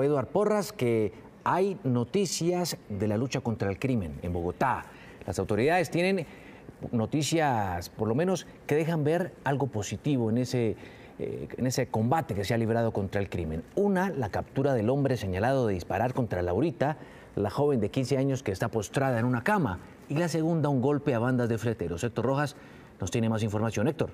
contó Eduard Porras que hay noticias de la lucha contra el crimen en Bogotá. Las autoridades tienen noticias, por lo menos, que dejan ver algo positivo en ese, eh, en ese combate que se ha librado contra el crimen. Una, la captura del hombre señalado de disparar contra Laurita, la joven de 15 años que está postrada en una cama. Y la segunda, un golpe a bandas de fleteros. Héctor Rojas nos tiene más información. Héctor.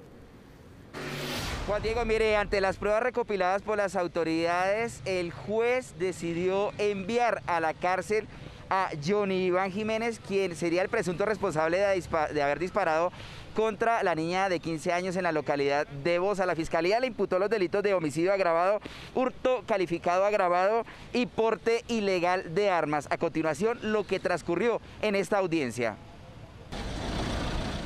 Juan Diego, mire, ante las pruebas recopiladas por las autoridades, el juez decidió enviar a la cárcel a Johnny Iván Jiménez, quien sería el presunto responsable de, haber disparado contra la niña de 15 años en la localidad de Bosa. La fiscalía le imputó los delitos de homicidio agravado, hurto calificado agravado y porte ilegal de armas. A continuación, lo que transcurrió en esta audiencia.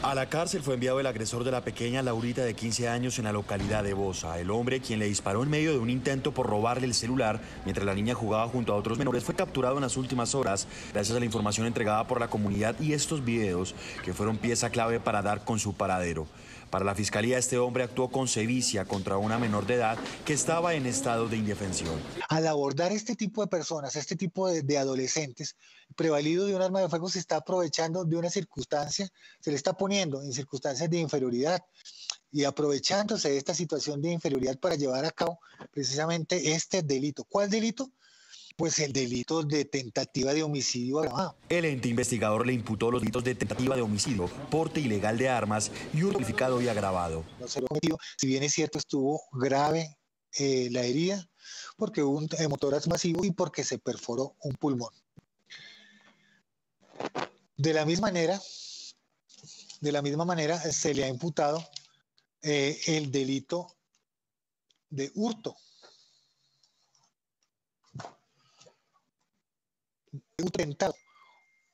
A la cárcel fue enviado el agresor de la pequeña Laurita de 15 años en la localidad de Bosa. El hombre, quien le disparó en medio de un intento por robarle el celular mientras la niña jugaba junto a otros menores, fue capturado en las últimas horas gracias a la información entregada por la comunidad y estos videos que fueron pieza clave para dar con su paradero. Para la fiscalía, este hombre actuó con sevicia contra una menor de edad que estaba en estado de indefensión. Al abordar este tipo de personas, este tipo de, adolescentes, prevalido de un arma de fuego se está aprovechando de una circunstancia, se le está poniendo en circunstancias de inferioridad y aprovechándose de esta situación de inferioridad para llevar a cabo precisamente este delito. ¿Cuál delito? Pues el delito de tentativa de homicidio agravado. El ente investigador le imputó los delitos de tentativa de homicidio, porte ilegal de armas y un y agravado. No se lo cometió, si bien es cierto estuvo grave eh, la herida, porque hubo un hemotoras masivo y porque se perforó un pulmón. De la misma manera, de la misma manera se le ha imputado eh, el delito de hurto tentado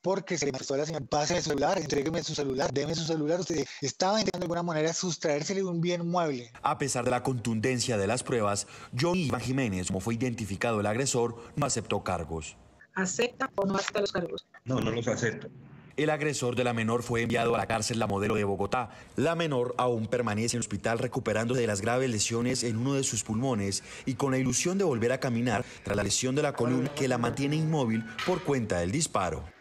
porque se le manifestó a la señora, pase el celular, entrégueme su celular, déme su celular. Usted estaba intentando de alguna manera sustraérsele un bien mueble. A pesar de la contundencia de las pruebas, John Iván Jiménez, como fue identificado el agresor, no aceptó cargos. ¿Acepta o no acepta los cargos? No, no los acepto. El agresor de la menor fue enviado a la cárcel La Modelo de Bogotá. La menor aún permanece en el hospital recuperándose de las graves lesiones en uno de sus pulmones y con la ilusión de volver a caminar tras la lesión de la columna que la mantiene inmóvil por cuenta del disparo.